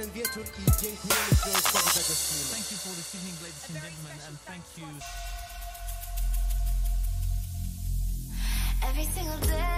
ten wieczór i dziękujemy Thank you for this evening, ladies and gentlemen, and thank you. Every single day.